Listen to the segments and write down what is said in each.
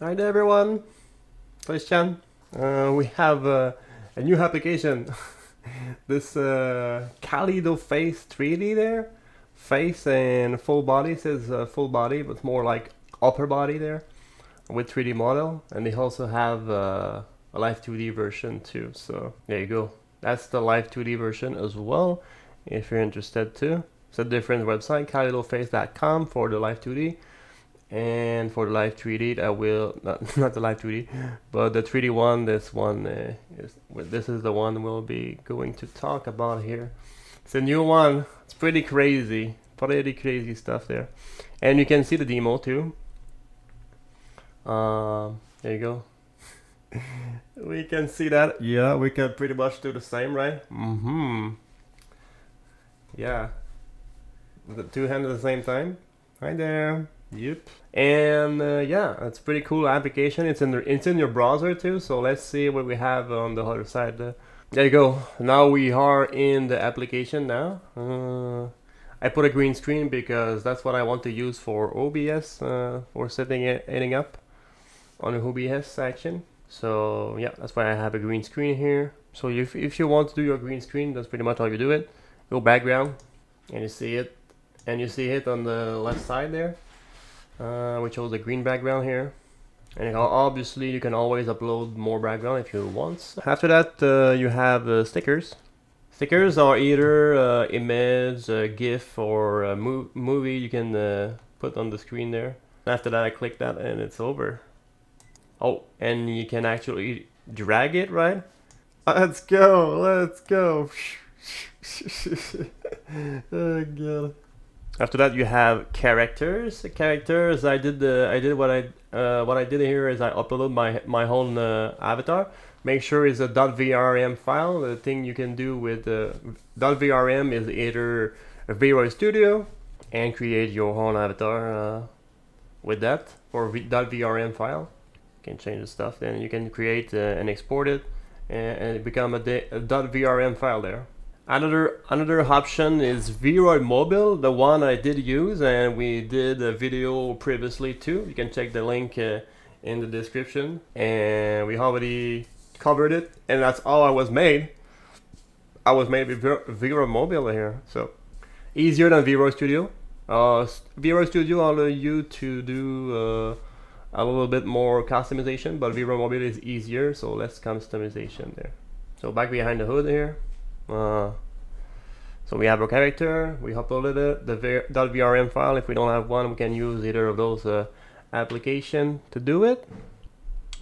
Hi there everyone, Chan. Uh, we have uh, a new application. this uh, Kalidoface 3D there. Face and full body says uh, full body, but more like upper body there with 3D model. And they also have uh, a live 2D version too. So there you go. That's the live 2D version as well. If you're interested too. It's a different website, kalidoface.com for the live 2D and for the live 3D I will not, not the live 3D but the 3D one this one uh, is this is the one we'll be going to talk about here. It's a new one. It's pretty crazy pretty crazy stuff there. And you can see the demo too. Um, there you go. We can see that. Yeah we can pretty much do the same right? Mm-hmm. Yeah. The two hands at the same time. Right there Yep. And uh, yeah, it's pretty cool application. It's in the, it's in your browser too. So let's see what we have on the other side. There you go. Now we are in the application now. Uh, I put a green screen because that's what I want to use for OBS uh, for setting it ending up on the OBS section. So yeah, that's why I have a green screen here. So if, if you want to do your green screen, that's pretty much how you do it. Go background and you see it and you see it on the left side there uh, which shows the green background here. And obviously you can always upload more background if you want. After that uh, you have uh, stickers. Stickers are either uh, image uh, gif or a mo movie you can uh, put on the screen there. After that I click that and it's over. Oh and you can actually drag it right? Let's go let's go. Oh god after that, you have characters. Characters. I did the. I did what I. Uh, what I did here is I uploaded my my own uh, avatar. Make sure it's a .vrm file. The thing you can do with uh, .vrm is either VRoid Studio and create your own avatar uh, with that for .vrm file. You can change the stuff. Then you can create uh, and export it and, and become a, a .vrm file there. Another another option is VRoid Mobile, the one I did use and we did a video previously too. You can check the link uh, in the description and we already covered it and that's all I was made. I was made with VRoid Mobile here, so easier than VRoid Studio. Uh, VRoid Studio allow you to do uh, a little bit more customization, but VRoid Mobile is easier, so less customization there. So back behind the hood here. Uh, so we have our character, we uploaded it, the .vrm file. If we don't have one, we can use either of those uh, application to do it.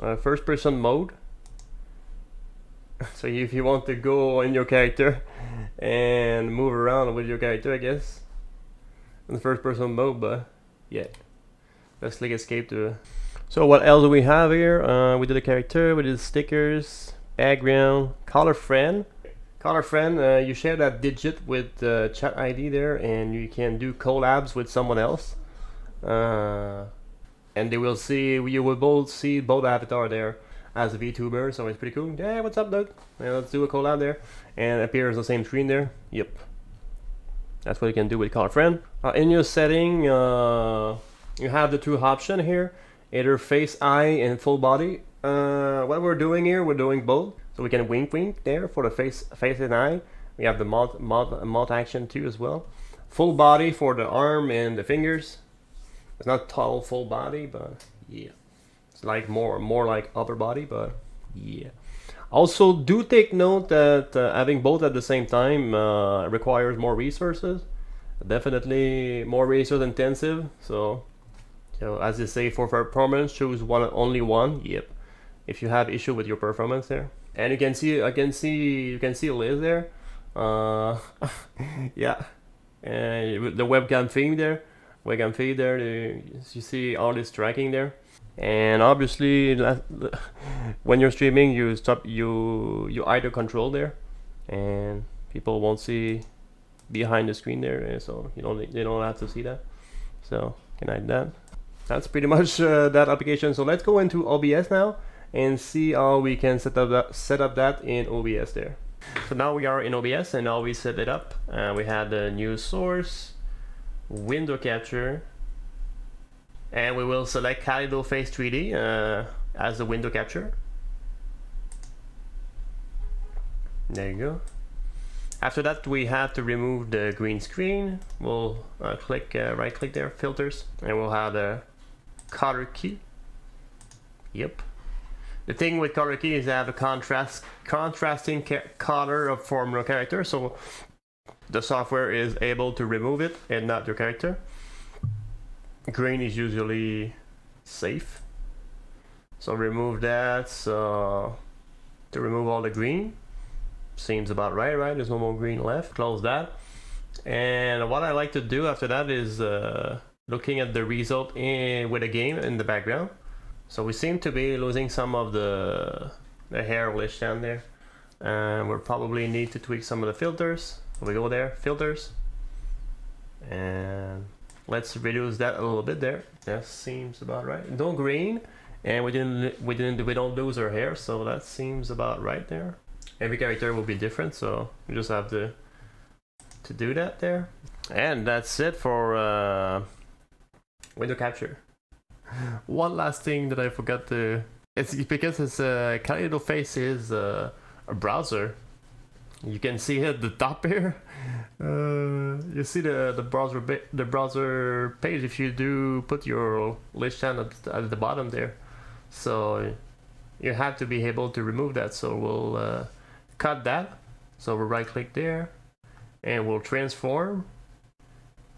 Uh, first person mode. so if you want to go in your character and move around with your character, I guess. In the first person mode, but yeah. Let's click escape to... So what else do we have here? Uh, we did a character, we did stickers, background, color friend. Caller friend, uh, you share that digit with the chat ID there, and you can do collabs with someone else. Uh, and they will see, you will both see both avatar there as a VTuber, so it's pretty cool. Yeah, what's up, dude? Yeah, let's do a collab there. And appears on the same screen there. Yep. That's what you can do with Caller Friend. Uh, in your setting, uh, you have the two option here, either face, eye, and full body. Uh, what we're doing here, we're doing both. So we can wink wink there for the face, face and eye. We have the mod, mod, mod action too as well. Full body for the arm and the fingers. It's not tall full body, but yeah. It's like more, more like upper body, but yeah. Also, do take note that uh, having both at the same time uh, requires more resources. Definitely more resource intensive. So, so as you say, for performance, choose one only one. Yep. If you have issue with your performance there and you can see I can see you can see Lyz there. Uh, yeah. And the webcam feed there webcam feed there the, you see all this tracking there. And obviously when you're streaming you stop you you either control there. And people won't see behind the screen there so you don't they don't have to see that. So can hide that? That's pretty much uh, that application. So let's go into OBS now and see how we can set up that, set up that in OBS there. So now we are in OBS and now we set it up. Uh, we have the new source, window capture, And we will select Kalidoface 3D uh, as the window capture. There you go. After that, we have to remove the green screen. We'll uh, click, uh, right click there, filters, and we'll have the color key. Yep. The thing with color key is they have a contrast, contrasting color of formula character, so the software is able to remove it and not your character. Green is usually safe. So remove that, so to remove all the green. Seems about right, right? There's no more green left. Close that. And what I like to do after that is uh, looking at the result in, with a game in the background. So we seem to be losing some of the, the hair lish down there. And we'll probably need to tweak some of the filters. We go there, filters. And let's reduce that a little bit there. That seems about right. No green. And we didn't we didn't we don't lose our hair, so that seems about right there every character will be different so you just have to to do that there and that's it for uh, window capture one last thing that I forgot to it's because it's uh, Kalidoface is uh, a browser. You can see at the top here. Uh, you see the the browser the browser page if you do put your list at, at the bottom there. So you have to be able to remove that. So we'll uh, cut that. So we'll right click there and we'll transform.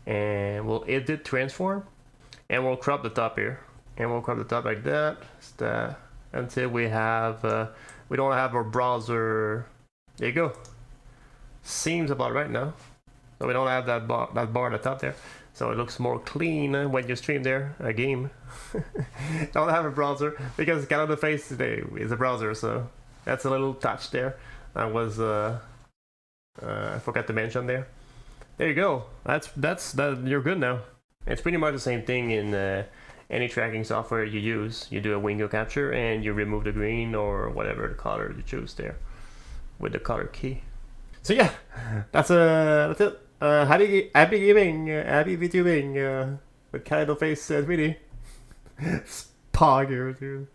And we'll edit transform and we'll crop the top here. And we'll crop the top like that. Until we have uh, we don't have our browser. There you go. Seems about right now. So we don't have that bar that bar at the top there. So it looks more clean when you stream there a game. Don't have a browser because Kalidoface 3D. Is a browser so that's a little touch there. I was uh, uh, I forgot to mention there. There you go. That's that's that. You're good now. It's pretty much the same thing in uh, any tracking software you use. You do a window capture and you remove the green or whatever the color you choose there with the color key. So yeah, that's uh that's it. Uh, happy happy gaming, uh, happy VTubing uh, with Kalidoface uh, 3D. Spog here, dude.